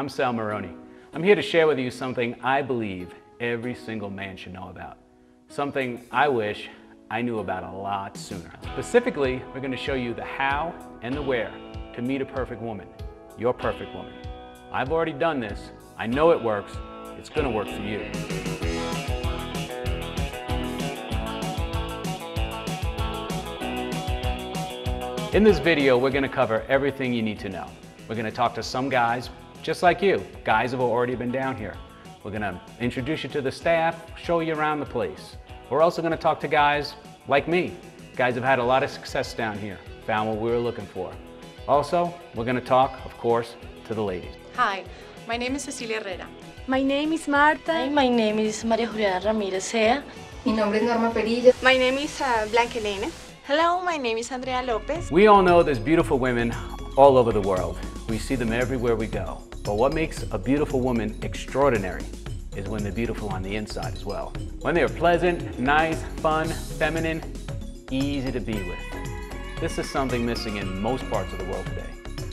I'm Sal Maroni. I'm here to share with you something I believe every single man should know about. Something I wish I knew about a lot sooner. Specifically, we're going to show you the how and the where to meet a perfect woman, your perfect woman. I've already done this. I know it works. It's going to work for you. In this video, we're going to cover everything you need to know. We're going to talk to some guys just like you, guys have already been down here. We're going to introduce you to the staff, show you around the place. We're also going to talk to guys like me. Guys have had a lot of success down here, found what we were looking for. Also, we're going to talk, of course, to the ladies. Hi, my name is Cecilia Herrera. My name is Marta. Hi, my name is María Juliana Ramírez Sea. Mi nombre es Norma Perilla. My name is uh, Blanca Elena. Hello, my name is Andrea Lopez. We all know there's beautiful women all over the world. We see them everywhere we go. But what makes a beautiful woman extraordinary is when they're beautiful on the inside as well. When they're pleasant, nice, fun, feminine, easy to be with. This is something missing in most parts of the world today.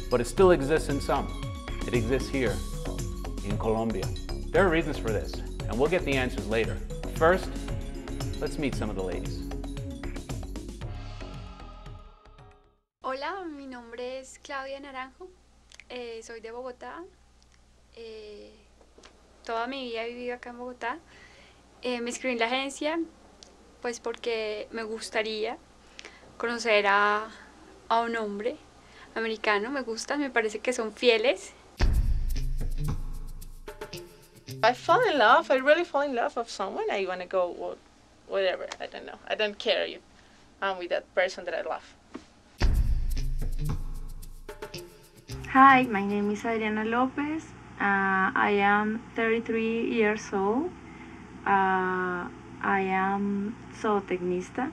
But it still exists in some. It exists here in Colombia. There are reasons for this, and we'll get the answers later. First, let's meet some of the ladies. Hola, mi nombre es Claudia Naranjo, eh, soy de Bogotá. Eh, toda mi vida he vivido acá en Bogotá. Eh, me inscribí en la agencia pues porque me gustaría conocer a, a un hombre americano, me gusta, me parece que son fieles. I fall in love, I really fall in love with someone, I want to go whatever, I don't know. I don't care if I'm with that person that I love. Hi, my name is Adriana Lopez. Uh, I am 33 years old. Uh, I am zootecnista.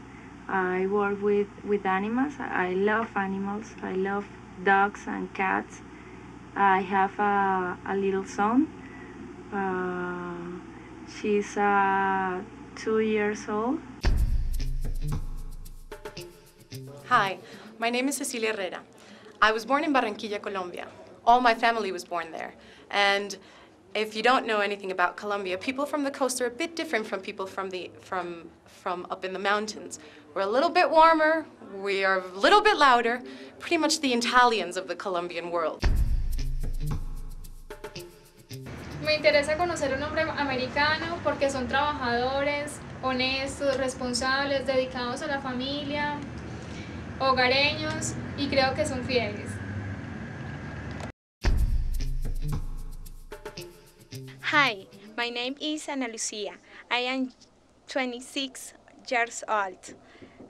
I work with, with animals. I love animals. I love dogs and cats. I have a, a little son. Uh, she's uh, two years old. Hi, my name is Cecilia Herrera. I was born in Barranquilla, Colombia. All my family was born there. And if you don't know anything about Colombia, people from the coast are a bit different from people from, the, from, from up in the mountains. We're a little bit warmer, we are a little bit louder, pretty much the Italians of the Colombian world. Me interesa conocer un hombre americano porque son trabajadores, honestos, responsables, dedicados a la familia, hogareños y creo que son fieles. Hi, my name is Ana Lucia. I am 26 years old.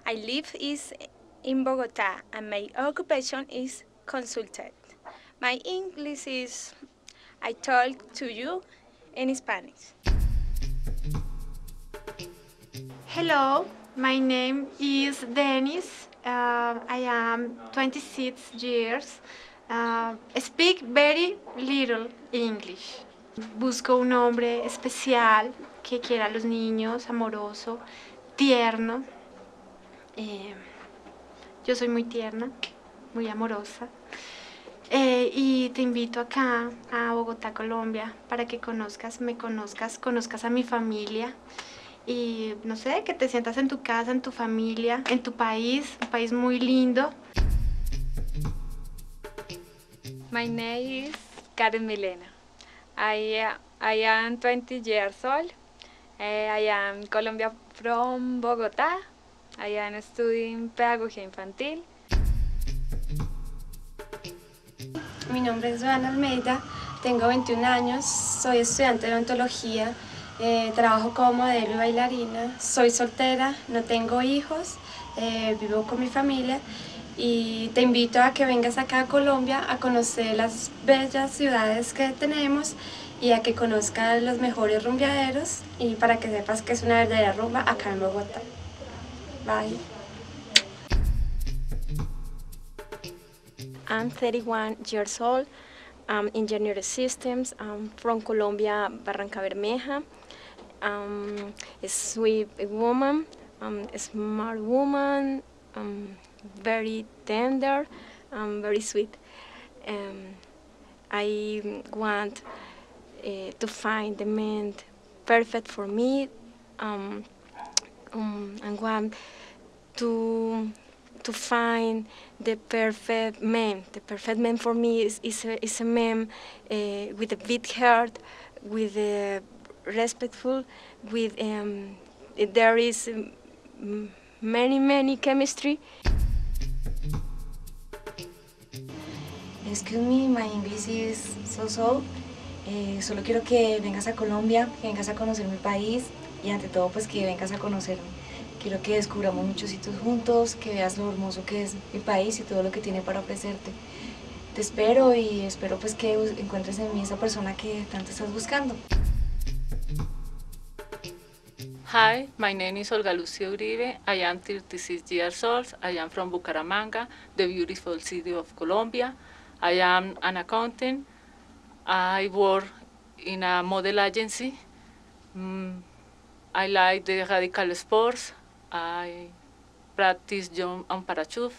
I live is in Bogota and my occupation is consultant. My English is I talk to you in Spanish. Hello, my name is Dennis. Uh, I am 26 years. Uh, speak very little English. Busco un hombre especial que quiera a los niños, amoroso, tierno. Eh, yo soy muy tierna, muy amorosa. Eh, y te invito acá a Bogotá, Colombia, para que conozcas, me conozcas, conozcas a mi familia y no sé, que te sientas en tu casa, en tu familia, en tu país, un país muy lindo. My name is Karen Milena. I, I am 20 years old. Uh, I am Colombia from Bogotá. I am studying pedagogía infantil. Mi nombre es Joana Almeida, tengo 21 años, soy estudiante de odontología, eh, trabajo como modelo y bailarina, soy soltera, no tengo hijos, eh, vivo con mi familia y te invito a que vengas acá a Colombia a conocer las bellas ciudades que tenemos y a que conozcas los mejores rumbeaderos y para que sepas que es una verdadera rumba acá en Bogotá. Bye. I'm 31 years old. I'm engineer systems. I'm from Colombia, Barranca Bermeja. Um, a sweet woman, um, a smart woman, um, very tender, and very sweet. Um, I want uh, to find the man perfect for me um, um, and want to to find the perfect man. The perfect man for me is, is, a, is a man uh, with a big heart, with a respectful, with um, there is um, many many chemistry. Excuse me, my English is so-so. Eh, solo quiero que vengas a Colombia, que vengas a conocer mi país y ante todo pues que vengas a conocerme. Quiero que descubramos muchos sitios juntos, que veas lo hermoso que es mi país y todo lo que tiene para ofrecerte. Te espero y espero pues que encuentres en mí esa persona que tanto estás buscando. Hi, my name is Olga Lucia Uribe. I am 36 years old. I am from Bucaramanga, the beautiful city of Colombia. I am an accountant. I work in a model agency. Mm, I like the radical sports. I practice jump and parachute,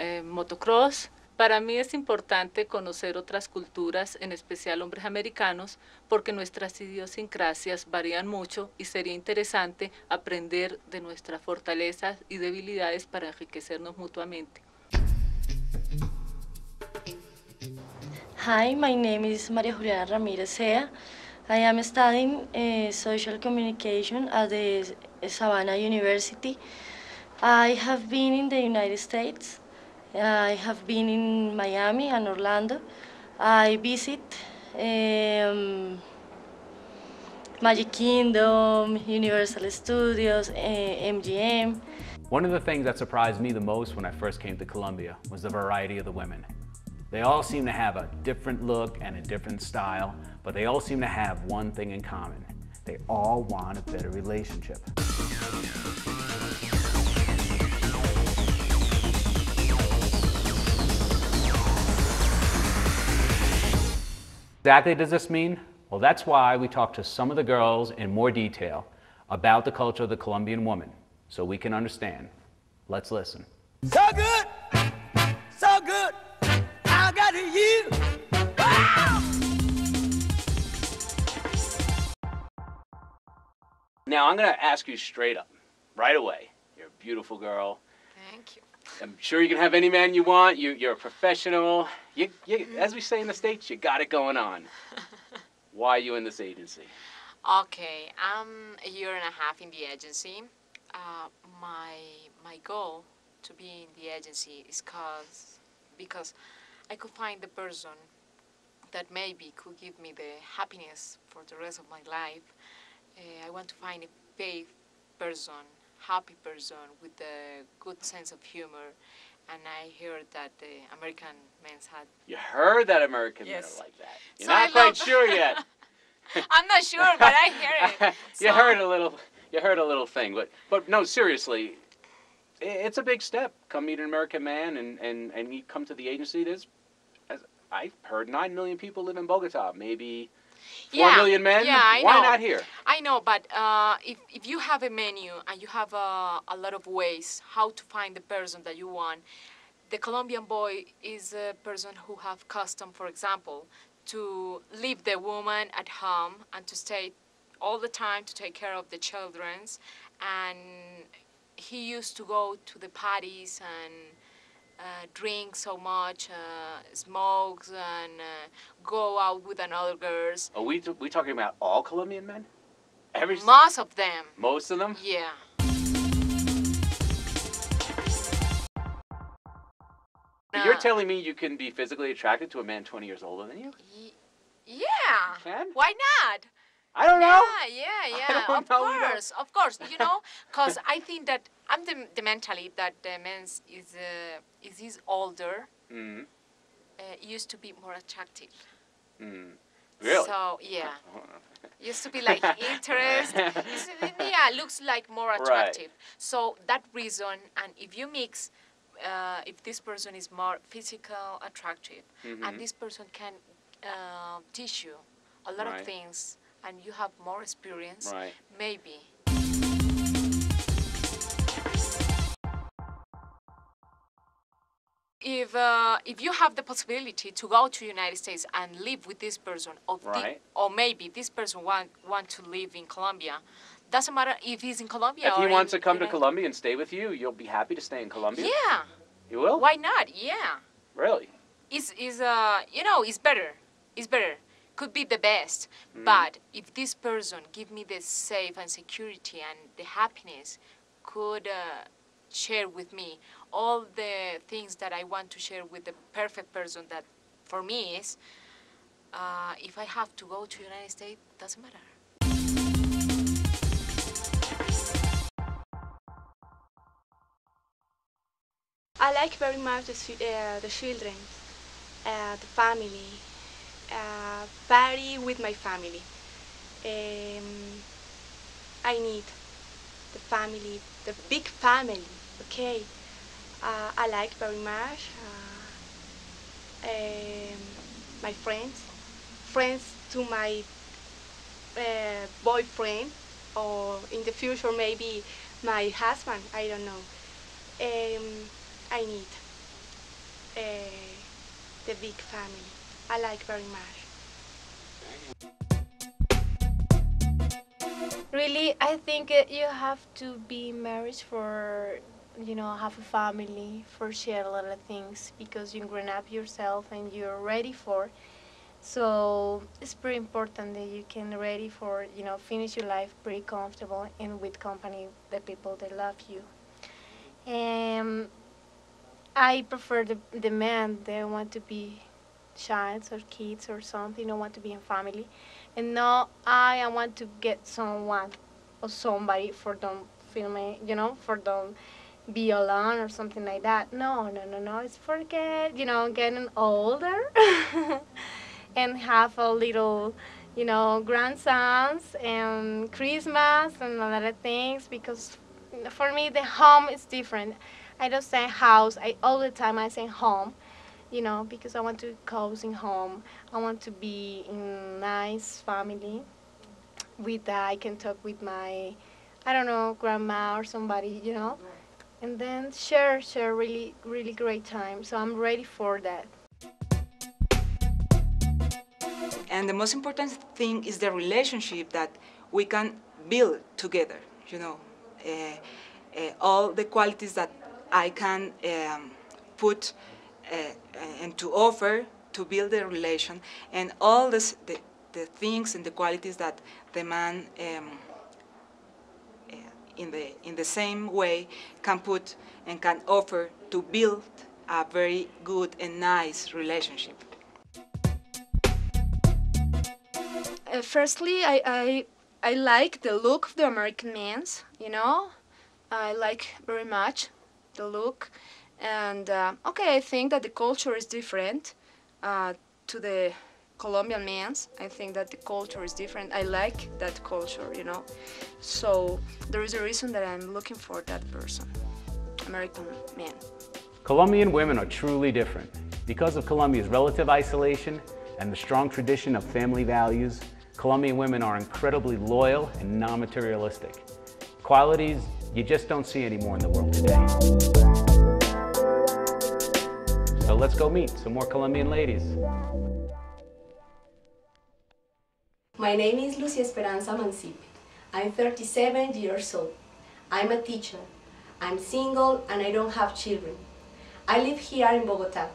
eh, motocross. Para mí es importante conocer otras culturas, en especial hombres americanos, porque nuestras idiosincrasias varían mucho y sería interesante aprender de nuestras fortalezas y debilidades para enriquecernos mutuamente. Hi, my name is Maria Juliana Ramirez Sea. I am studying uh, social communication at the Sabana University. I have been in the United States. I have been in Miami and Orlando. I visit um, Magic Kingdom, Universal Studios, uh, MGM. One of the things that surprised me the most when I first came to Colombia was the variety of the women. They all seem to have a different look and a different style, but they all seem to have one thing in common. They all want a better relationship. Exactly does this mean? Well, that's why we talked to some of the girls in more detail about the culture of the Colombian woman so we can understand. Let's listen. So good, Now, I'm going to ask you straight up, right away. You're a beautiful girl. Thank you. I'm sure you can have any man you want. You, you're a professional. You, you, as we say in the States, you got it going on. Why are you in this agency? Okay, I'm a year and a half in the agency. Uh, my my goal to be in the agency is cause because I could find the person that maybe could give me the happiness for the rest of my life. Uh, I want to find a paid person, happy person with a good sense of humor. And I heard that the American men had. You heard that American men Yes. are like that. You're So not I quite love- sure yet. I'm not sure, but I hear it. you So- heard a little. You heard a little thing, but but no, seriously, it's a big step. Come meet an American man, and and and you come to the agency. There's, as I've heard, nine million people live in Bogota. Maybe four million men. Yeah, I Why know. not here? I know, but uh, if, if you have a menu and you have uh, a lot of ways how to find the person that you want, the Colombian boy is a person who have custom, for example, to leave the woman at home and to stay all the time to take care of the childrens. And he used to go to the parties and drink so much, uh, smokes, and uh, go out with another girls. Are we we talking about all Colombian men? Every Most of them. most of them. Yeah. You're Uh, telling me you can be physically attracted to a man 20 years older than you? Yeah. Can? Why not? I don't know. Yeah, yeah, yeah. Of know, you know. course, of course. You know, because I think that I'm the, the mentality that the man is uh, is he's older, Mm. uh, used to be more attractive. Mm. Really? So yeah, used to be like interest. Yeah, looks like more attractive. So that reason, and if you mix, uh, if this person is more physical attractive, Mhm. and this person can uh, teach you a lot Right. of things, and you have more experience, Right. maybe. if uh, if you have the possibility to go to United States and live with this person, or, Right. or maybe this person want want to live in Colombia, doesn't matter if he's in Colombia If he wants in to come to Colombia and stay with you, you'll be happy to stay in Colombia? Yeah. You will? Why not? Yeah. Really? It's is uh you know it's better. It's better. Could be the best. Mm. But if this person give me the safe and security and the happiness, could uh, share with me all the things that I want to share with the perfect person that for me is. Uh, if I have to go to United States, doesn't matter. I like very much the, uh, the children, uh, the family, uh, party with my family. Um, I need the family, the big family, okay? Uh, I like very much uh, um, my friends, friends to my uh, boyfriend, or in the future maybe my husband, I don't know. Um, I need uh, the big family. I like very much. Really, I think uh, you have to be married for, you know, have a family, for share a lot of things because you grown up yourself and you're ready for. So it's pretty important that you can ready for, you know, finish your life pretty comfortable and with company, the people that love you. Um, I prefer the, the men that want to be childs or kids or something, don't want to be in family. And no, I, I want to get someone or somebody for feel me, you know, for them be alone or something like that. No, no, no, no. It's for get, you know, getting older and have a little, you know, grandsons and Christmas and a lot of things because for me the home is different. I don't say house. I all the time I say home, you know, because I want to cozy home. I want to be in nice family. With that, I can talk with my, I don't know, grandma or somebody, you know, and then share share really really great time. So I'm ready for that. And the most important thing is the relationship that we can build together, you know. Uh, uh, all the qualities that I can um, put and to offer to build a relation, and all this, the, the things and the qualities that the man um, uh, in, the, in the same way can put and can offer to build a very good and nice relationship. Uh, firstly, I, I I like the look of the American men's. You know, I like very much the look, and uh, okay, I think that the culture is different uh, to the Colombian men's. I think that the culture is different. I like that culture. You know, so there is a reason that I'm looking for that person, American man. Colombian women are truly different. Because of Colombia's relative isolation and the strong tradition of family values, Colombian women are incredibly loyal and non-materialistic. Qualities you just don't see anymore in the world today. So let's go meet some more Colombian ladies. My name is Lucia Esperanza Mancipe. I'm 37 years old. I'm a teacher. I'm single and I don't have children. I live here in Bogota.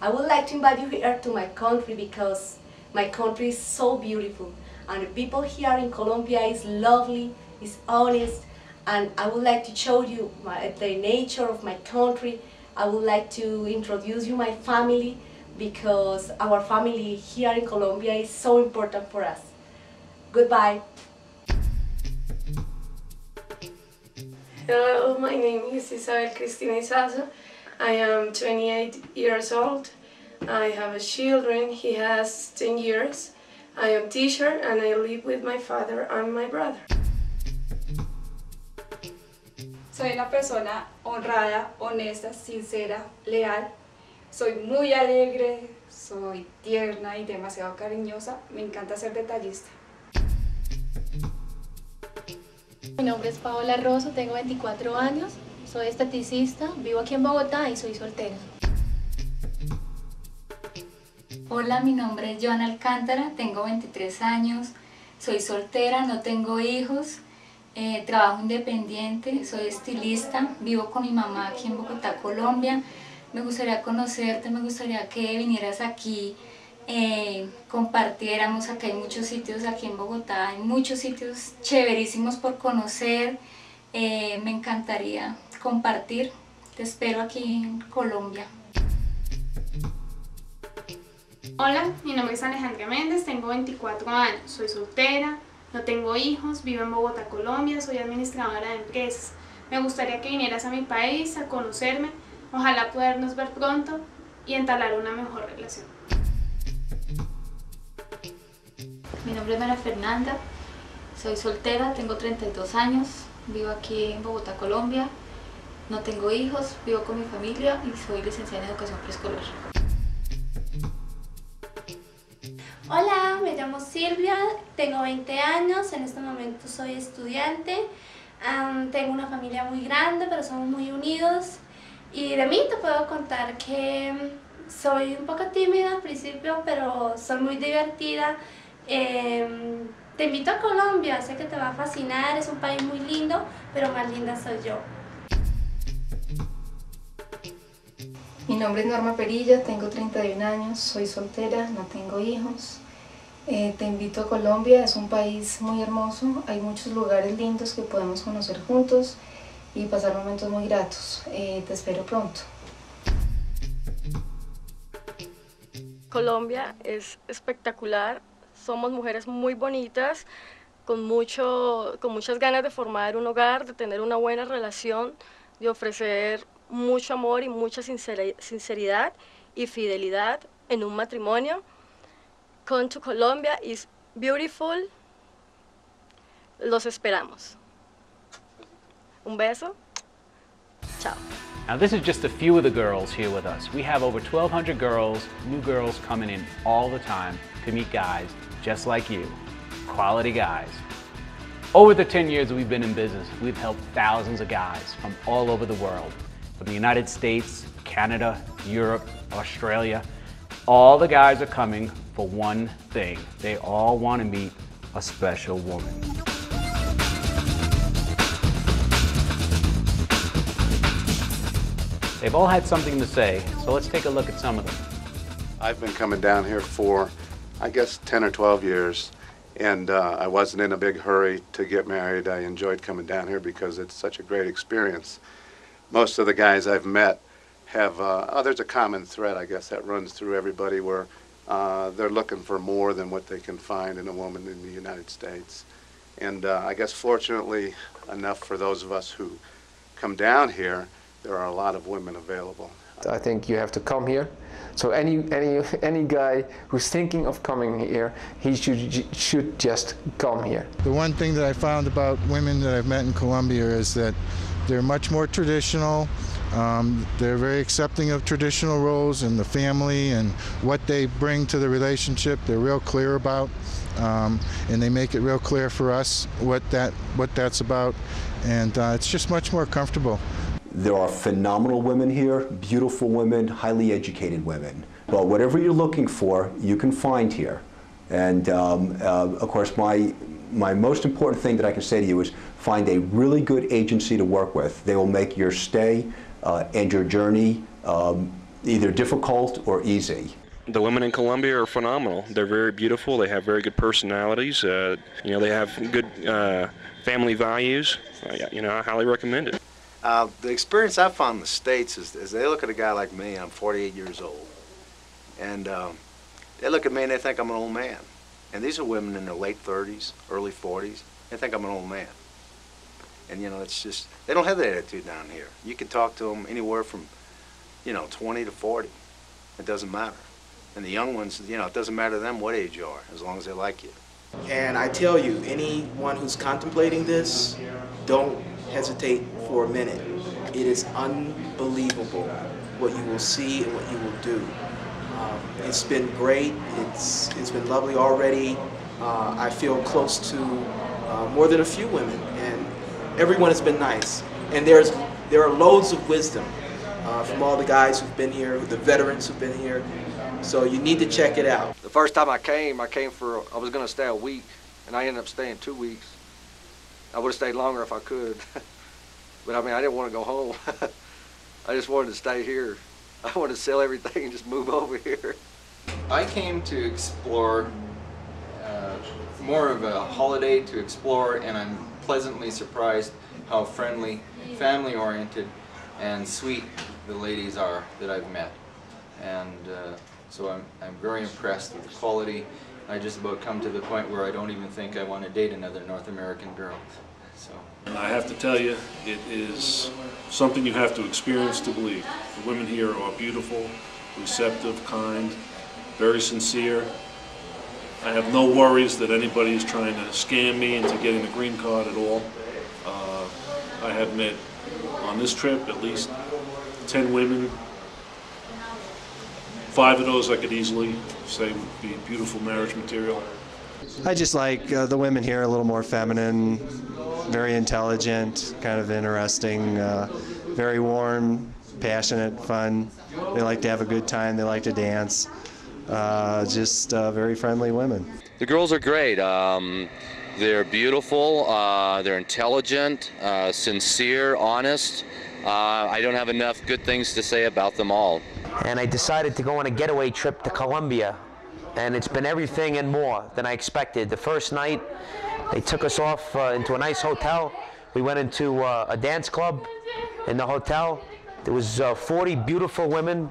I would like to invite you here to my country because my country is so beautiful and the people here in Colombia is lovely, is honest, and I would like to show you my, the nature of my country. I would like to introduce you my family because our family here in Colombia is so important for us. Goodbye. Hello, my name is Isabel Cristina Isazo. I am 28 years old. I have a children. He has 10 years. I am teacher and I live with my father and my brother. Soy una persona honrada, honesta, sincera, leal. Soy muy alegre, soy tierna y demasiado cariñosa. Me encanta ser detallista. Mi nombre es Paola Rosso, tengo 24 años, soy esteticista, vivo aquí en Bogotá y soy soltera. Hola, mi nombre es Joana Alcántara, tengo 23 años, soy soltera, no tengo hijos, eh, trabajo independiente, soy estilista, vivo con mi mamá aquí en Bogotá, Colombia. Me gustaría conocerte, me gustaría que vinieras aquí, eh, compartiéramos, acá hay muchos sitios aquí en Bogotá, hay muchos sitios chéverísimos por conocer, eh, me encantaría compartir, te espero aquí en Colombia. Hola, mi nombre es Alejandra Méndez, tengo 24 años, soy soltera, no tengo hijos, vivo en Bogotá, Colombia, soy administradora de empresas. Me gustaría que vinieras a mi país a conocerme, ojalá podernos ver pronto y entablar una mejor relación. Mi nombre es María Fernanda, soy soltera, tengo 32 años, vivo aquí en Bogotá, Colombia, no tengo hijos, vivo con mi familia y soy licenciada en educación preescolar. Hola, me llamo Silvia, tengo 20 años, en este momento soy estudiante, am, tengo una familia muy grande, pero somos muy unidos. Y de mí te puedo contar que soy un poco tímida al principio, pero soy muy divertida. Em, te invito a Colombia, sé que te va a fascinar, es un país muy lindo, pero más linda soy yo. Mi nombre es Norma Perilla, tengo 31 años, soy soltera, no tengo hijos. Eh, te invito a Colombia, es un país muy hermoso, hay muchos lugares lindos que podemos conocer juntos y pasar momentos muy gratos. Eh, te espero pronto. Colombia es espectacular, somos mujeres muy bonitas, con, mucho, con muchas ganas de formar un hogar, de tener una buena relación, de ofrecer mucho amor y mucha sinceri- sinceridad y fidelidad en un matrimonio. To Colombia is beautiful. Los esperamos. Un beso. Chao. Now this is just a few of the girls here with us. We have over 1,200 girls, new girls coming in all the time to meet guys just like you, quality guys. Over the 10 years we've been in business, we've helped thousands of guys from all over the world, from the United States, Canada, Europe, Australia. All the guys are coming for one thing. They all want to meet a special woman. They've all had something to say, so let's take a look at some of them. I've been coming down here for, I guess, 10 or 12 years, and uh, I wasn't in a big hurry to get married. I enjoyed coming down here because it's such a great experience. Most of the guys I've met have, uh, oh, there's a common thread, I guess, that runs through everybody where uh, they're looking for more than what they can find in a woman in the United States. And uh, I guess fortunately enough for those of us who come down here, there are a lot of women available. I think you have to come here. So any any any guy who's thinking of coming here, he should should just come here. The one thing that I found about women that I've met in Colombia is that they're much more traditional. Um, they're very accepting of traditional roles and the family and what they bring to the relationship. They're real clear about, um, and they make it real clear for us what that what that's about, and uh, it's just much more comfortable. There are phenomenal women here, beautiful women, highly educated women. But whatever you're looking for, you can find here. And um, uh, of course, my, my most important thing that I can say to you is find a really good agency to work with. They will make your stay uh, and your journey um, either difficult or easy. The women in Colombia are phenomenal. They're very beautiful. They have very good personalities. Uh, you know, they have good uh, family values. I, you know, I highly recommend it. Uh, the experience I've found in the States is, is they look at a guy like me, I'm 48 years old, and um, they look at me and they think I'm an old man. And these are women in their late 30s, early 40s. They think I'm an old man. And, you know, it's just, they don't have that attitude down here. You can talk to them anywhere from, you know, 20 to 40. It doesn't matter. And the young ones, you know, it doesn't matter to them what age you are, as long as they like you. And I tell you, anyone who's contemplating this, don't hesitate for a minute. It is unbelievable what you will see and what you will do. Um, it's been great. It's it's been lovely already. Uh, I feel close to uh, more than a few women, and everyone has been nice. And there's there are loads of wisdom uh, from all the guys who've been here, the veterans who've been here. So you need to check it out. The first time I came, I came for, I was going to stay a week, and I ended up staying two weeks. I would have stayed longer if I could. but I mean, I didn't want to go home. I just wanted to stay here. I wanted to sell everything and just move over here. I came to explore, uh, more of a holiday to explore, and I'm pleasantly surprised how friendly, family-oriented, and sweet the ladies are that I've met. And uh, so I'm, I'm very impressed with the quality. I just about come to the point where I don't even think I want to date another North American girl. So. I have to tell you, it is something you have to experience to believe. The women here are beautiful, receptive, kind, very sincere. I have no worries that anybody is trying to scam me into getting a green card at all. Uh, I have met on this trip at least 10 women. Five of those I could easily say would be beautiful marriage material. I just like uh, the women here a little more feminine, very intelligent, kind of interesting, uh, very warm, passionate, fun. They like to have a good time. They like to dance. Uh, just uh, very friendly women. The girls are great. Um, they're beautiful. Uh, they're intelligent, uh, sincere, honest. I don't have enough good things to say about them all. And I decided to go on a getaway trip to Colombia and it's been everything and more than I expected. The first night, they took us off uh, into a nice hotel. We went into uh, a dance club in the hotel. There was uh, 40 beautiful women,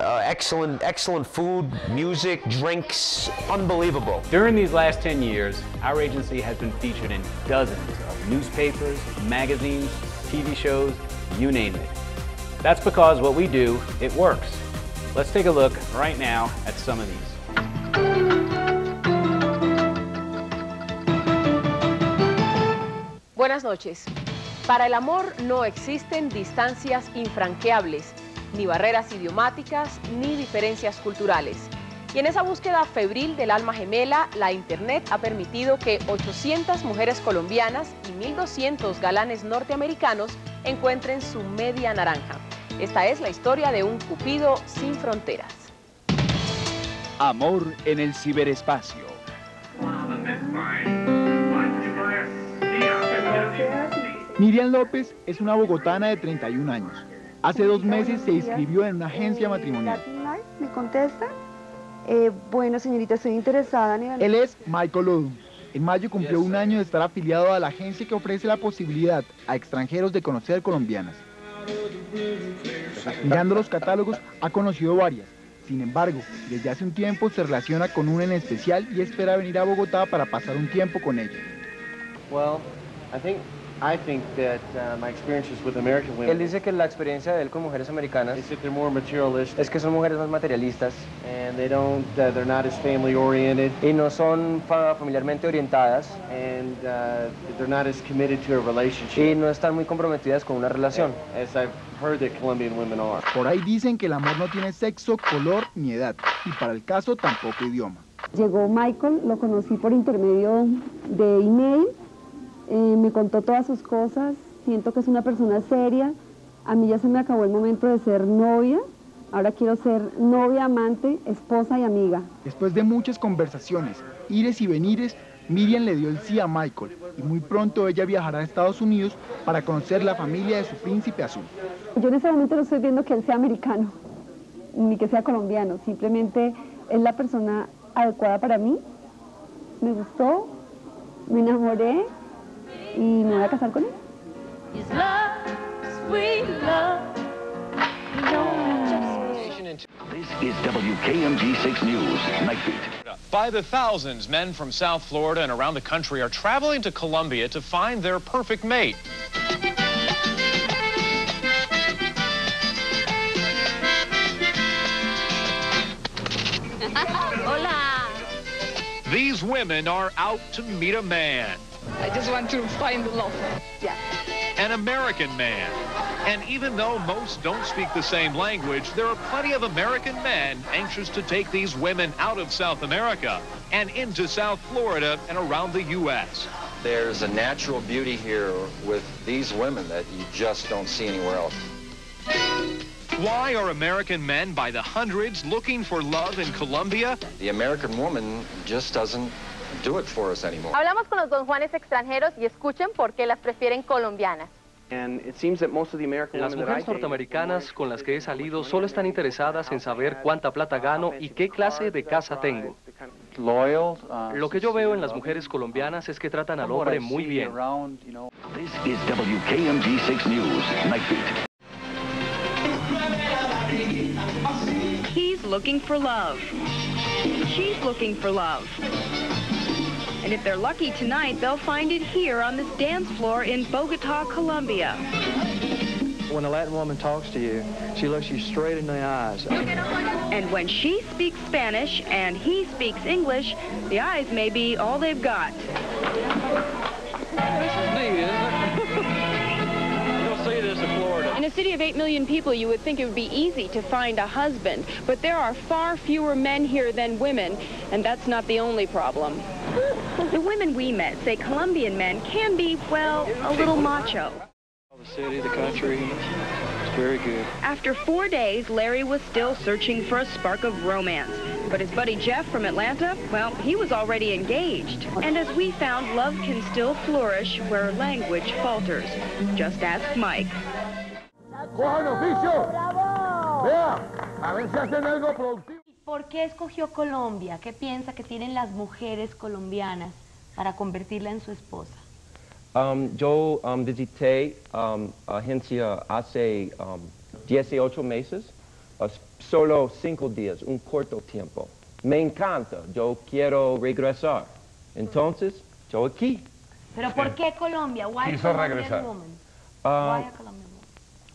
uh, excellent, excellent food, music, drinks, unbelievable. During these last 10 years, our agency has been featured in dozens of newspapers, magazines, TV shows, you name it. That's because what we do, it works. Let's take a look right now at some of these. Buenas noches. Para el amor no existen distancias infranqueables, ni barreras idiomáticas, ni diferencias culturales. Y en esa búsqueda febril del alma gemela, la Internet ha permitido que 800 mujeres colombianas y 1.200 galanes norteamericanos encuentren su media naranja. Esta es la historia de un Cupido sin fronteras. Amor en el ciberespacio. Miriam López es una bogotana de 31 años. Hace dos meses se inscribió en una agencia matrimonial. ¿Me contesta? Eh, bueno, señorita, estoy interesada en... Él es Michael Odom. En mayo cumplió un año de estar afiliado a la agencia que ofrece la posibilidad a extranjeros de conocer colombianas. Mirando los catálogos, ha conocido varias. Sin embargo, desde hace un tiempo se relaciona con una en especial y espera venir a Bogotá para pasar un tiempo con ella. Well, I think I think that uh, my experiences with American women. Él dice que la experiencia de él con mujeres americanas is that they're more materialistic. es que son mujeres más materialistas. And they don't, uh, they're not as family oriented. Y no son familiarmente orientadas. And uh, they're not as committed to a relationship. Y no están muy comprometidas con una relación. As I've heard that Colombian women are. Por ahí dicen que el amor no tiene sexo, color ni edad. Y para el caso tampoco idioma. Llegó Michael, lo conocí por intermedio de email eh, me contó todas sus cosas, siento que es una persona seria, a mí ya se me acabó el momento de ser novia, ahora quiero ser novia, amante, esposa y amiga. Después de muchas conversaciones, ires y venires, Miriam le dio el sí a Michael y muy pronto ella viajará a Estados Unidos para conocer la familia de su príncipe azul. Yo en ese momento no estoy viendo que él sea americano, ni que sea colombiano, simplemente es la persona adecuada para mí, me gustó, me enamoré y me voy a casar con él. This is WKMG 6 News, Nightbeat. By the thousands, men from South Florida and around the country are traveling to Colombia to find their perfect mate. Hola. These women are out to meet a man. I just want to find love. Yeah. An American man. And even though most don't speak the same language, there are plenty of American men anxious to take these women out of South America and into South Florida and around the U.S. There's a natural beauty here with these women that you just don't see anywhere else. Why are American men by the hundreds looking for love in Colombia? The American woman just doesn't do it for us anymore. Hablamos con los don Juanes extranjeros y escuchen por qué las prefieren colombianas. Las mujeres norteamericanas con las que he salido solo están interesadas en saber cuánta plata gano y qué clase de casa tengo. Lo que yo veo en las mujeres colombianas es que tratan al hombre muy bien. This is WKMG 6 News, Night Beat. He's looking for love. She's looking for love. And if they're lucky tonight, they'll find it here on this dance floor in Bogota, Colombia. When a Latin woman talks to you, she looks you straight in the eyes. And when she speaks Spanish and he speaks English, the eyes may be all they've got. This is neat, isn't it? You'll see this in Florida. In a city of 8 million people, you would think it would be easy to find a husband, but there are far fewer men here than women, and that's not the only problem. The women we met say Colombian men can be, well, a little macho. The city, the country, it's very good. After four days, Larry was still searching for a spark of romance. But his buddy Jeff from Atlanta, well, he was already engaged. And as we found, love can still flourish where language falters. Just ask Mike. ¡Cojan oficio! Vea, a ver si hacen algo productivo. ¿Por qué escogió Colombia? ¿Qué piensa que tienen las mujeres colombianas para convertirla en su esposa? Um, yo um, visité um, agencia hace um, 18 meses, uh, solo cinco días, un corto tiempo. Me encanta, yo quiero regresar. Entonces, yo aquí. ¿Pero por qué Colombia? Why Quiso Colombian regresar. woman? Ah, Why a Colombian woman?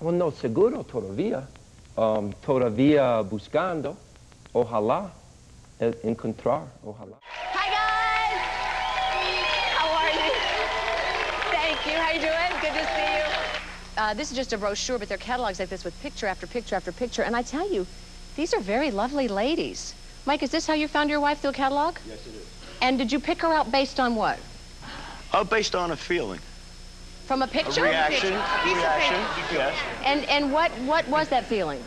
Well, no, seguro todavía. Um, todavía buscando. Ojalá encontrar, ojalá. Hi guys! How are you? Thank you. How you doing? Good to see you. Uh, this is just a brochure, but they're catalogs like this with picture after picture after picture. And I tell you, these are very lovely ladies. Mike, is this how you found your wife through a catalog? Yes, it is. And did you pick her out based on what? Uh, based on a feeling. From a picture? A reaction. A piece of reaction. paper. Yes. And and what what was that feeling?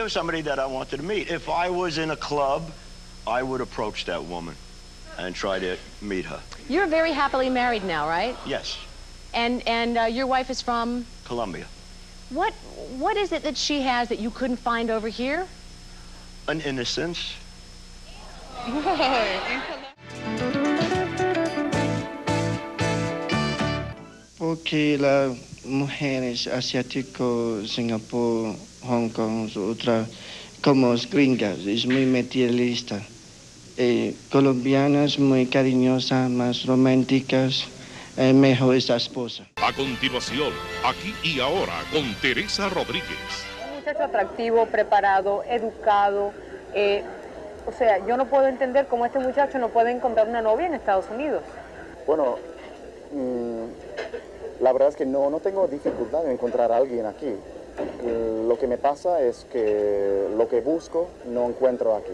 There was somebody that I wanted to meet. If I was in a club, I would approach that woman and try to meet her. You're very happily married now, right? Yes, And and uh, your wife is from Colombia. what? What is it that she has that you couldn't find over here? An innocence. Porque las mujeres asiáticos, Singapur, Hong Kong, otras, como gringas, es muy materialista. Eh, colombianas muy cariñosas, más románticas, eh, mejor esa esposa. A continuación, aquí y ahora, con Teresa Rodríguez. Un muchacho atractivo, preparado, educado. eh, o sea, yo no puedo entender cómo este muchacho no puede encontrar una novia en Estados Unidos. Bueno, mm, la verdad es que no, no tengo dificultad en encontrar a alguien aquí. Eh, Lo que me pasa es que lo que busco no encuentro aquí.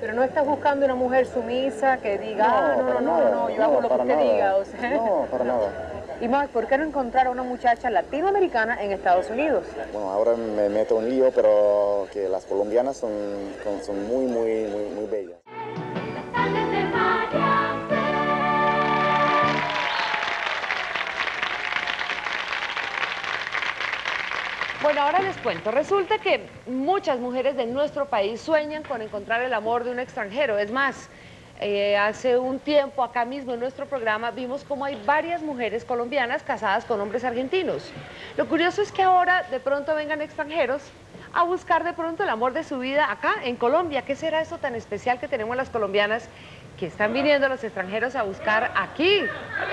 Pero no estás buscando una mujer sumisa que diga, ah, no, no, no, nada, no, yo hago lo que usted nada. diga. O sea. No, para nada. Y Mark, ¿por qué no encontrar a una muchacha latinoamericana en Estados Unidos? Bueno, ahora me meto en lío, pero que las colombianas son, son, son muy, muy, muy, muy bellas. Bueno, ahora les cuento. Resulta que muchas mujeres de nuestro país sueñan con encontrar el amor de un extranjero. Es más, eh, hace un tiempo acá mismo en nuestro programa vimos cómo hay varias mujeres colombianas casadas con hombres argentinos. Lo curioso es que ahora de pronto vengan extranjeros a buscar de pronto el amor de su vida acá en Colombia. ¿Qué será eso tan especial que tenemos las colombianas que están viniendo los extranjeros a buscar aquí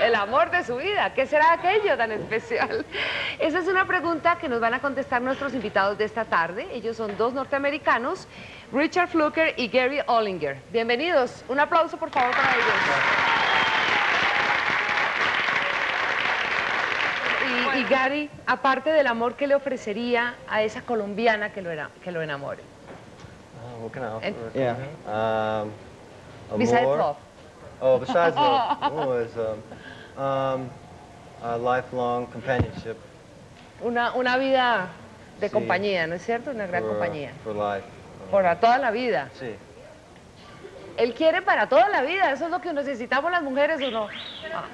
el amor de su vida? ¿Qué será aquello tan especial? Esa es una pregunta que nos van a contestar nuestros invitados de esta tarde. Ellos son dos norteamericanos, Richard Fluker y Gary Ollinger. Bienvenidos. Un aplauso, por favor, para ellos. Y, y Gary, aparte del amor que le ofrecería a esa colombiana que lo, era- que lo enamore. Uh, what can I offer? And- Yeah. Um, Besides love. Oh, besides love. oh, um, um, a lifelong companionship. Una, una vida de compañía, ¿no es cierto? Una gran compañía. For life. Para toda la vida. Sí. Él quiere para toda la vida, eso es lo que necesitamos las mujeres o no. Ah.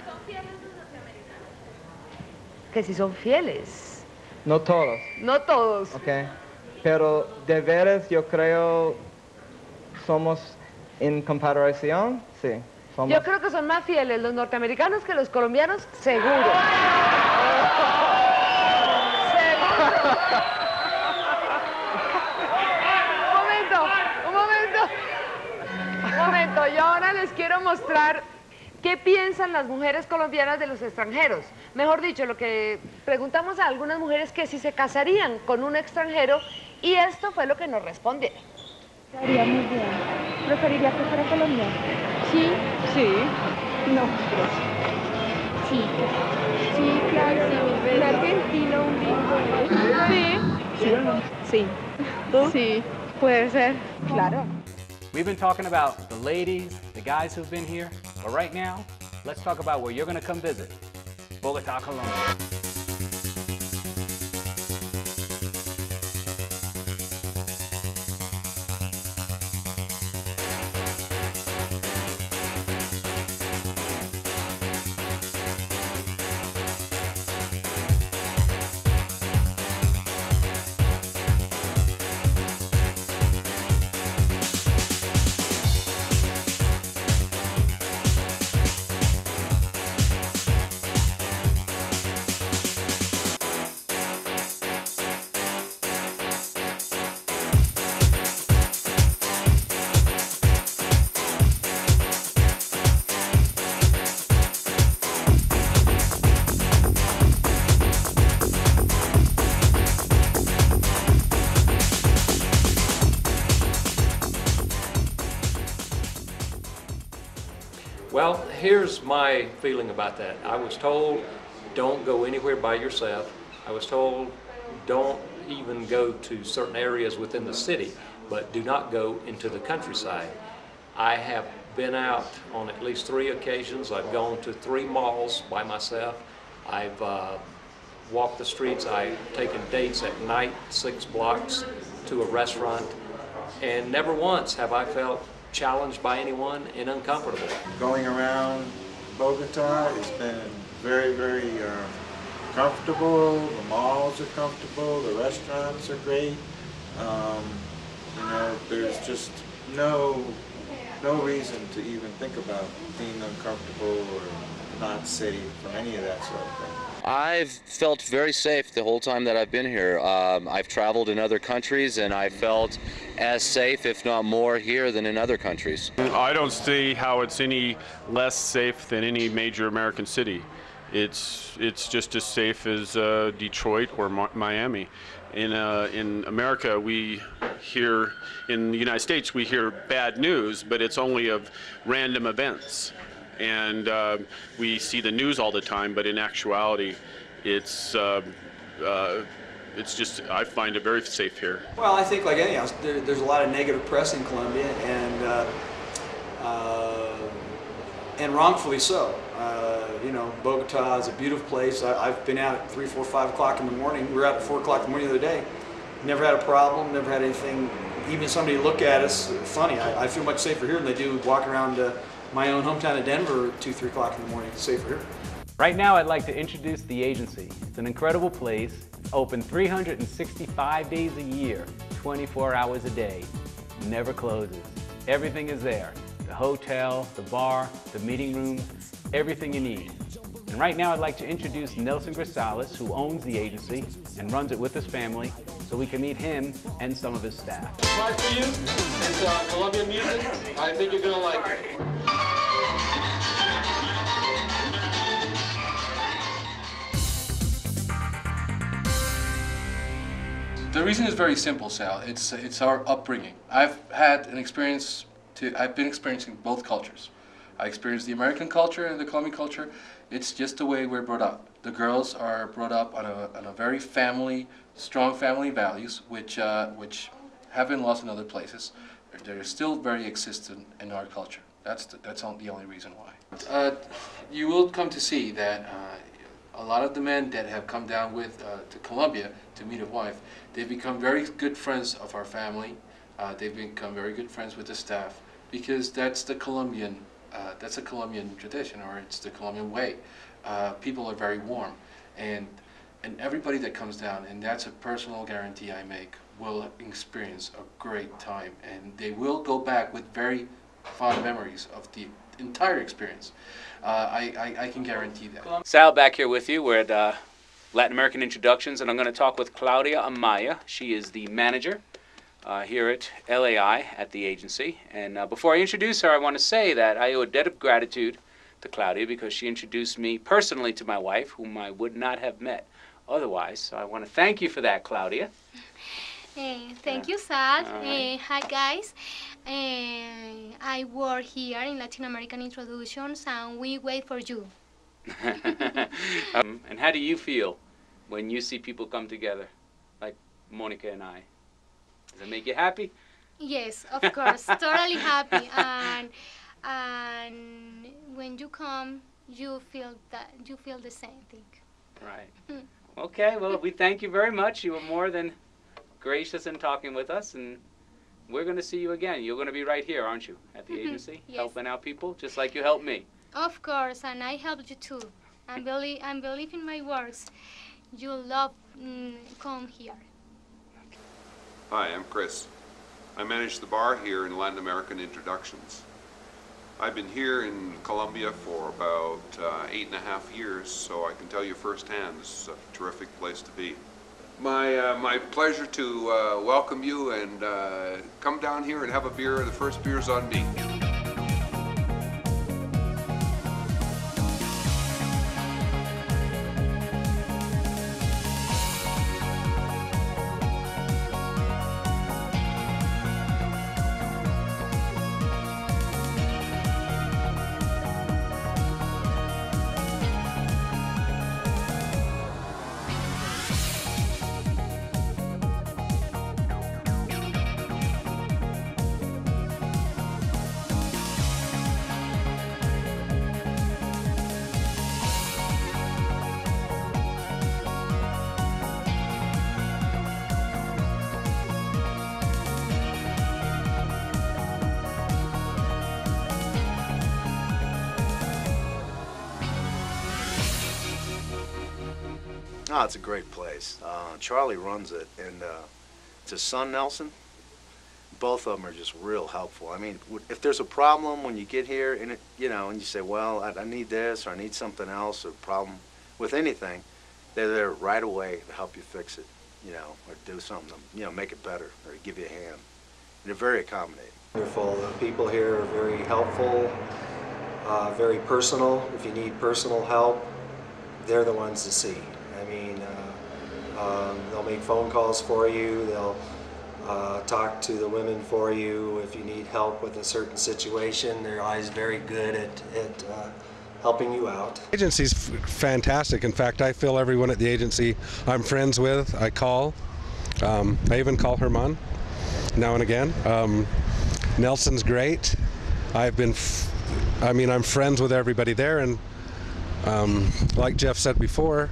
Que si son fieles. No todos. No todos. Ok. Pero de veras yo creo somos en comparación, sí. Somos... Yo creo que son más fieles los norteamericanos que los colombianos, seguro. un momento, un momento. Un momento, yo ahora les quiero mostrar qué piensan las mujeres colombianas de los extranjeros. Mejor dicho, lo que preguntamos a algunas mujeres que si se casarían con un extranjero y esto fue lo que nos respondieron. Estaría muy bien. ¿Preferiría que fuera colombiano? Sí. Sí. No. Sí. Sí, claro. Sí, un argentino, un gringo. Sí. ¿Sí no? Sí. ¿Tú? Sí, puede ser. Claro. We've been talking about the ladies, the guys who've been here, but right now, let's talk about where you're going to come visit. Bogota, Colombia. My feeling about that. I was told don't go anywhere by yourself. I was told don't even go to certain areas within the city, but do not go into the countryside. I have been out on at least three occasions. I've gone to three malls by myself. I've uh, walked the streets. I've taken dates at night, six blocks to a restaurant, and never once have I felt challenged by anyone and uncomfortable. Going around Bogota It's been very, very uh, comfortable. The malls are comfortable. The restaurants are great. Um, you know, there's just no no reason to even think about being uncomfortable or not safe or any of that sort of thing. I've felt very safe the whole time that I've been here. Um, I've traveled in other countries and I felt as safe, if not more, here than in other countries. I don't see how it's any less safe than any major American city. It's it's just as safe as uh, Detroit or Mi- Miami. In uh, in America, we hear in the United States we hear bad news, but it's only of random events, and uh, we see the news all the time. But in actuality, it's uh, uh, it's just I find it very safe here. Well, I think like anything else, there, there's a lot of negative press in Colombia, and uh, uh, and wrongfully so. Uh, you know, Bogota is a beautiful place. I, I've been out at three, four, five o'clock in the morning. We were out at four o'clock in the morning the other day. Never had a problem. Never had anything. Even somebody look at us funny. I, I feel much safer here than they do walking around my own hometown of Denver at two, three o'clock in the morning. It's safer here. Right now, I'd like to introduce the agency. It's an incredible place. Open 365 days a year, 24 hours a day. Never closes. Everything is there. The hotel, the bar, the meeting room, everything you need. And right now, I'd like to introduce Nelson Grisales, who owns the agency and runs it with his family, so we can meet him and some of his staff. Try for you. It's uh, Colombian music. I think you're gonna like it. The reason is very simple, Sal. It's it's our upbringing. I've had an experience to. I've been experiencing both cultures. I experienced the American culture and the Colombian culture. It's just the way we're brought up. The girls are brought up on a, on a very family, strong family values, which uh, which have been lost in other places. They're, still very existent in our culture. That's the, that's the only reason why. Uh, you will come to see that uh, a lot of the men that have come down with uh, to Colombia to meet a wife, they've become very good friends of our family. Uh, they've become very good friends with the staff because that's the Colombian, uh, that's a Colombian tradition or it's the Colombian way. Uh, people are very warm, and and everybody that comes down, and that's a personal guarantee I make, will experience a great time, and they will go back with very fond memories of the entire experience. Uh, I, I, I can guarantee that. Sal back here with you. We're at uh, Latin American Introductions, and I'm going to talk with Claudia Amaya. She is the manager uh, here at LAI at the agency. And uh, before I introduce her, I want to say that I owe a debt of gratitude to Claudia because she introduced me personally to my wife, whom I would not have met otherwise. So I want to thank you for that, Claudia. Eh, thank you, Sal. All right. Eh, hi, guys. Eh, I work here in Latin American Introductions, and we wait for you. um, and how do you feel when you see people come together, like Monica and I? Does it make you happy? Yes, of course, totally happy. And and when you come, you feel that you feel the same thing. Right. Mm. Okay, well, we thank you very much. You were more than gracious in talking with us, and we're going to see you again. You're going to be right here, aren't you, at the Mhm, agency, yes. helping out people, just like you helped me. Of course, and I helped you too. And believe and believe in my works. You love mm, come here. Hi, I'm Chris. I manage the bar here in Latin American Introductions. I've been here in Colombia for about uh, eight and a half years, so I can tell you firsthand this is a terrific place to be. My, uh, my pleasure to uh, welcome you and uh, come down here and have a beer. The first beer's on me. It's a great place. Uh, Charlie runs it, and uh, it's his son Nelson. Both of them are just real helpful. I mean, if there's a problem when you get here, and it, you know, and you say, "Well, I, I need this," or "I need something else," or problem with anything, they're there right away to help you fix it, you know, or do something, to, you know, make it better, or give you a hand. And they're very accommodating. Wonderful. The people here are very helpful, uh, very personal. If you need personal help, they're the ones to see. Mean, uh, um, they'll make phone calls for you. They'll uh, talk to the women for you if you need help with a certain situation. They're always very good at, at uh, helping you out. Agency's fantastic. In fact, I feel everyone at the agency I'm friends with. I call. Um, I even call Herman now and again. Um, Nelson's great. I've been, I mean, I'm friends with everybody there, and um, like Jeff said before,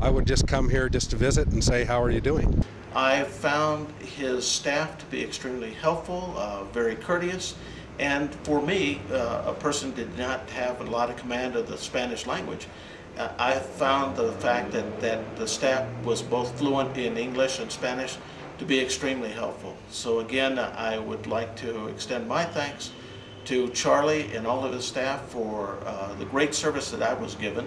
I would just come here just to visit and say, "How are you doing?" I found his staff to be extremely helpful, uh, very courteous, and for me, uh, a person did not have a lot of command of the Spanish language. Uh, I found the fact that, that the staff was both fluent in English and Spanish to be extremely helpful. So again, I would like to extend my thanks to Charlie and all of his staff for uh, the great service that I was given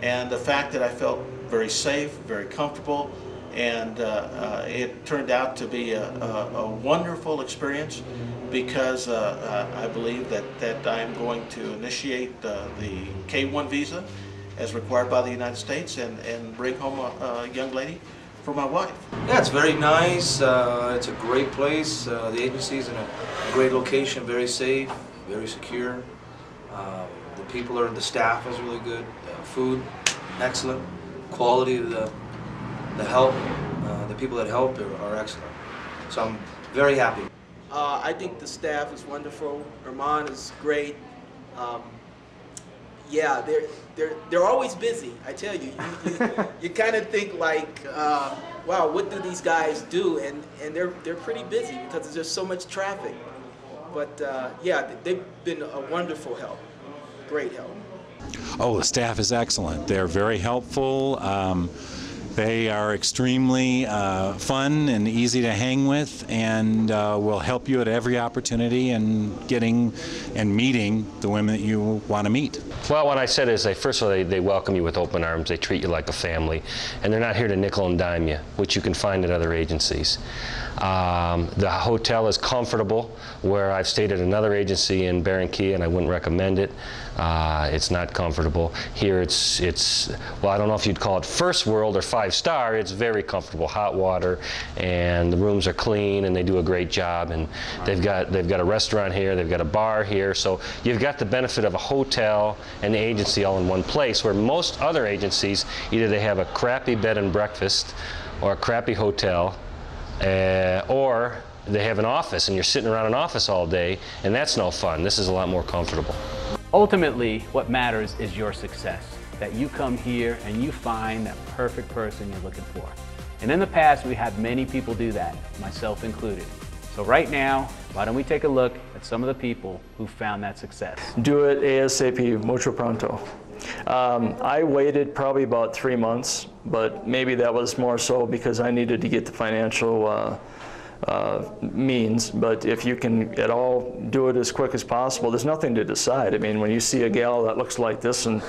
and the fact that I felt very safe, very comfortable, and uh, uh, it turned out to be a, a, a wonderful experience because uh, uh, I believe that, that I'm going to initiate uh, the K-1 visa as required by the United States and, and bring home a, a young lady for my wife. Yeah, it's very nice. Uh, it's a great place. Uh, the agency is in a great location, very safe, very secure. Um, the people are, the staff is really good. Uh, food, excellent. Quality of the, the help, uh, the people that help are, are excellent. So I'm very happy. Uh, I think the staff is wonderful. Herman is great. Um, yeah, they're they're they're always busy. I tell you, you, you, you kind of think like, uh, wow, what do these guys do? And and they're they're pretty busy because there's just so much traffic. But uh, yeah, they've been a wonderful help, great help. Oh, the staff is excellent. They're very helpful. Um, they are extremely uh, fun and easy to hang with and uh, will help you at every opportunity in getting and meeting the women that you want to meet. Well, what I said is, they first of all, they, they welcome you with open arms. They treat you like a family, and they're not here to nickel and dime you, which you can find at other agencies. Um, the hotel is comfortable, where I've stayed at another agency in Barranquilla, and I wouldn't recommend it. Uh, it's not comfortable. Here, it's it's well, I don't know if you'd call it first world or five star. It's very comfortable, hot water, and the rooms are clean, and they do a great job. And they've got they've got a restaurant here, they've got a bar here, so you've got the benefit of a hotel and the agency all in one place. Where most other agencies, either they have a crappy bed and breakfast, or a crappy hotel, uh, or they have an office and you're sitting around an office all day, and that's no fun. This is a lot more comfortable. Ultimately, what matters is your success, that you come here and you find that perfect person you're looking for. And in the past, we had many people do that, myself included. So right now, why don't we take a look at some of the people who found that success. Do it ASAP, mucho pronto. Um, I waited probably about three months, but maybe that was more so because I needed to get the financial uh, uh, means, but if you can at all do it as quick as possible, there's nothing to decide. I mean, when you see a gal that looks like this and,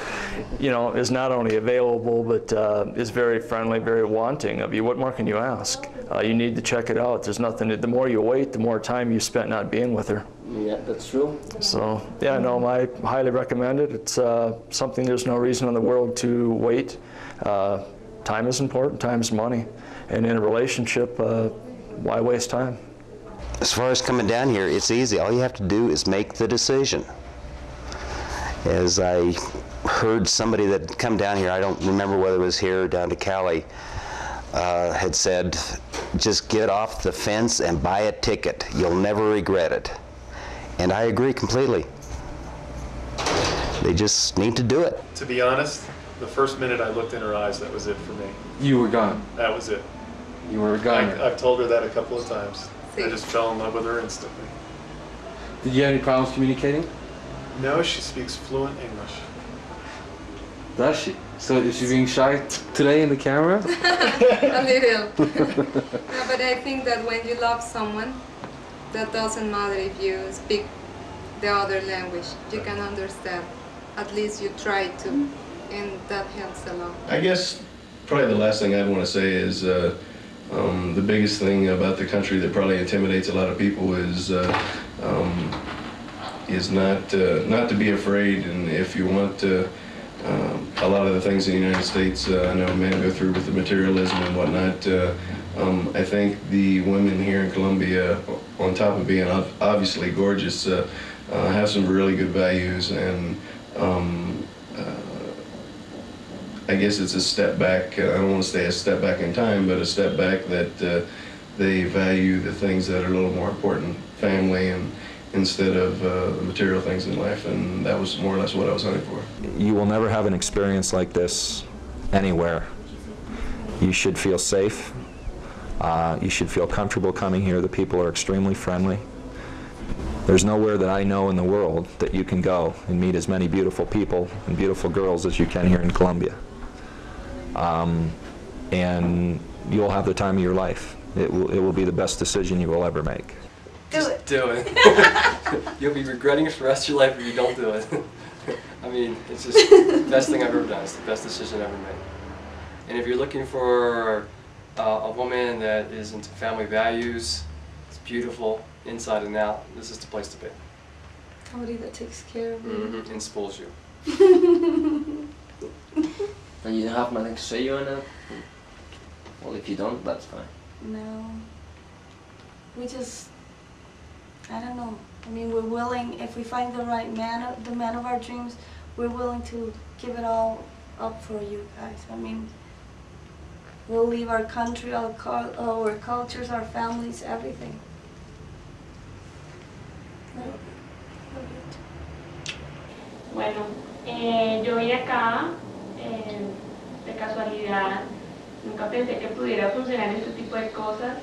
you know, is not only available, but uh, is very friendly, very wanting of you, what more can you ask? Uh, you need to check it out. There's nothing, to, the more you wait, the more time you spent not being with her. Yeah, that's true. So, yeah, no, I highly recommend it. It's uh, something there's no reason in the world to wait. Uh, time is important, time is money. And in a relationship, uh, why waste time? As far as coming down here, it's easy. All you have to do is make the decision. As I heard somebody that come down here, I don't remember whether it was here or down to Cali, uh, had said, just get off the fence and buy a ticket. You'll never regret it. And I agree completely. They just need to do it. To be honest, the first minute I looked in her eyes, that was it for me. You were gone. That was it. You were a guy. I, I've told her that a couple of times. I just fell in love with her instantly. Did you have any problems communicating? No, she speaks fluent English. Does she? So is she being shy t- today in the camera? a little. no, but I think that when you love someone, that doesn't matter if you speak the other language. You can understand. At least you try to, and that helps a lot. I guess probably the last thing I'd want to say is uh, um, the biggest thing about the country that probably intimidates a lot of people is uh, um, is not uh, not to be afraid, and if you want to. Um, a lot of the things in the United States, uh, I know men go through with the materialism and whatnot. Uh, um, I think the women here in Colombia, on top of being obviously gorgeous, uh, uh, have some really good values, and um, uh, I guess it's a step back. uh, I don't want to say a step back in time, but a step back that uh, they value the things that are a little more important, family, and instead of uh, the material things in life. And that was more or less what I was hunting for. You will never have an experience like this anywhere. You should feel safe. Uh, you should feel comfortable coming here. The people are extremely friendly. There's nowhere that I know in the world that you can go and meet as many beautiful people and beautiful girls as you can here in Colombia. Um, and you'll have the time of your life. It will, it will be the best decision you will ever make. Do it. Do it. You'll be regretting it for the rest of your life if you don't do it. I mean, it's just the best thing I've ever done. It's the best decision I've ever made. And if you're looking for uh, a woman that is into family values, it's beautiful inside and out, this is the place to be. Somebody that takes care of you. hmm And spoils you. And you don't have my say you in it? Well, if you don't, that's fine. No. We just, I don't know. I mean, we're willing, if we find the right man, the man of our dreams, we're willing to give it all up for you guys. I mean, we'll leave our country, our, our cultures, our families, everything. No? Bueno, Eh, yo vine acá eh, de casualidad, nunca pensé que pudiera funcionar este tipo de cosas,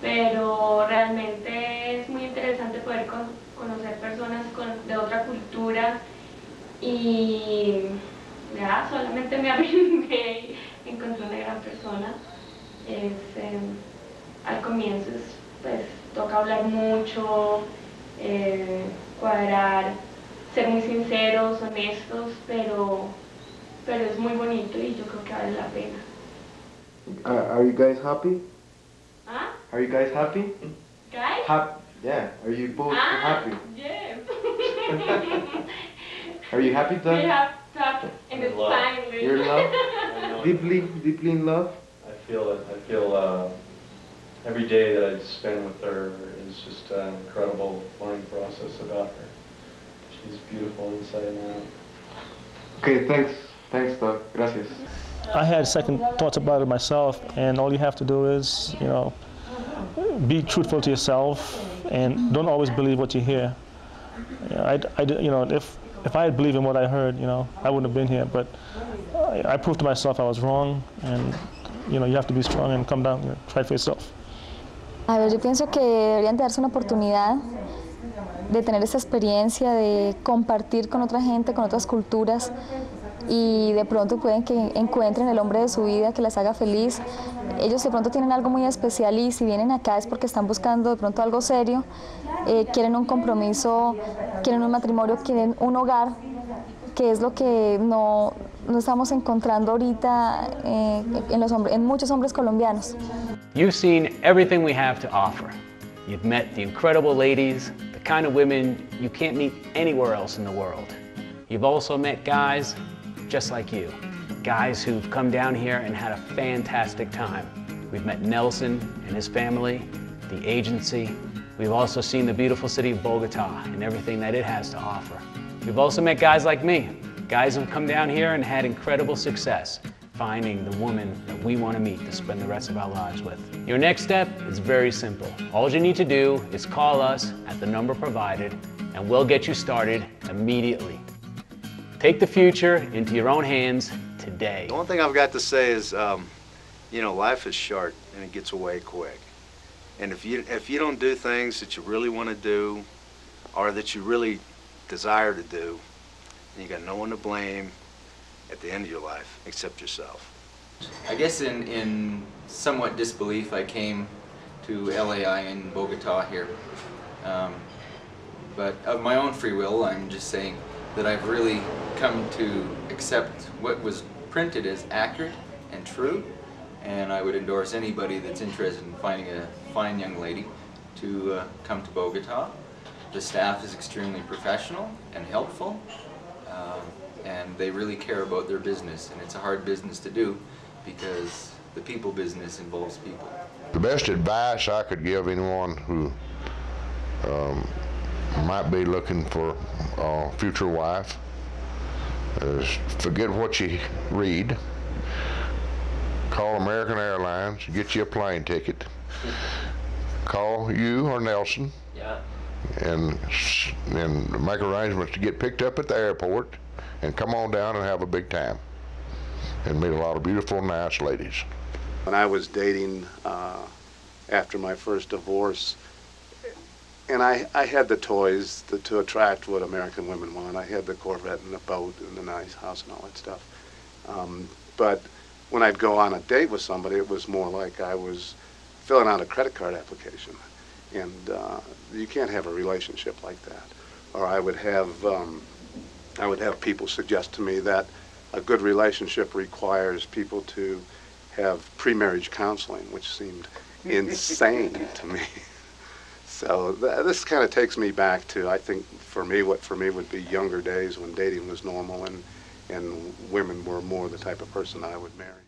pero realmente es muy interesante poder con- conocer personas de otra cultura y ya, solamente me arrimé y encontré una gran persona. Es, eh, al comienzo es, pues toca hablar mucho, eh, cuadrar, ser muy sinceros, honestos, pero, pero es muy bonito y yo creo que vale la pena. Uh, are you guys happy? ¿Ah? Are you guys happy? Guys? Hap yeah. Are you both Ah, happy? yes. Are you happy, Doug? we Doug? have talked in In love. Spanish. You're in love? deeply, deeply in love? I feel it. I feel uh, every day that I spend with her is just an incredible learning process about her. She's beautiful inside and out. Okay, thanks. Thanks, Doug. Gracias. I had second thoughts about it myself, and all you have to do is, you know, be truthful to yourself, and don't always believe what you hear. I, I, you know, if if I had believed in what I heard, you know, I wouldn't have been here. But I, I proved to myself I was wrong, and you know, you have to be strong and come down, you know, try for yourself. A ver, yo pienso que deberían de darse una oportunidad de tener esa experiencia, de compartir con otra gente, con otras culturas y de pronto pueden que encuentren el hombre de su vida que les haga feliz. Ellos de pronto tienen algo muy especial y si vienen acá es porque están buscando de pronto algo serio, eh, quieren un compromiso, quieren un matrimonio, quieren un hogar, que es lo que no, no estamos encontrando ahorita eh, en, los hombres, en muchos hombres colombianos. You've seen everything we have to offer. You've met the incredible ladies, the kind of women you can't meet anywhere else in the world. You've also met guys just like you, guys who've come down here and had a fantastic time. We've met Nelson and his family, the agency. We've also seen the beautiful city of Bogota and everything that it has to offer. We've also met guys like me, guys who've come down here and had incredible success finding the woman that we want to meet to spend the rest of our lives with. Your next step is very simple. All you need to do is call us at the number provided and we'll get you started immediately. Take the future into your own hands today. The one thing I've got to say is, um, you know, life is short and it gets away quick. And if you if you don't do things that you really want to do, or that you really desire to do, then you got no one to blame at the end of your life except yourself. I guess in, in somewhat disbelief, I came to LAI in Bogota here. Um, but of my own free will, I'm just saying that I've really come to accept what was printed as accurate and true. And I would endorse anybody that's interested in finding a fine young lady to uh, come to Bogota. The staff is extremely professional and helpful. Um, and they really care about their business. And it's a hard business to do because the people business involves people. The best advice I could give anyone who um, might be looking for a future wife is forget what you read. Call American Airlines, get you a plane ticket. Call you or Nelson Yeah. and and make arrangements to get picked up at the airport and come on down and have a big time and meet a lot of beautiful, nice ladies. When I was dating uh, after my first divorce, and I, I had the toys to, to attract what American women want. I had the Corvette and the boat and the nice house and all that stuff. Um, but when I'd go on a date with somebody, it was more like I was filling out a credit card application. And uh, you can't have a relationship like that. Or I would have um, I would have people suggest to me that a good relationship requires people to have pre-marriage counseling, which seemed insane to me. So th- this kind of takes me back to, I think, for me, what for me would be younger days when dating was normal and, and women were more the type of person I would marry.